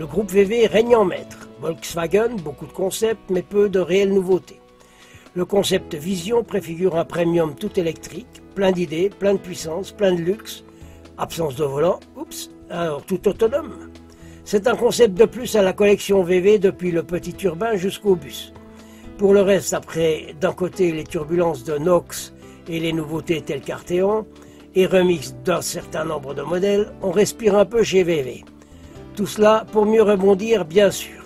Le groupe VV règne en maître. Volkswagen, beaucoup de concepts, mais peu de réelles nouveautés. Le concept Vision préfigure un premium tout électrique, plein d'idées, plein de puissance, plein de luxe, absence de volant, oups, alors tout autonome. C'est un concept de plus à la collection VV depuis le petit urbain jusqu'au bus. Pour le reste, après d'un côté les turbulences de Nox et les nouveautés telles qu'Arteon, et remix d'un certain nombre de modèles, on respire un peu chez VV. Tout cela pour mieux rebondir, bien sûr.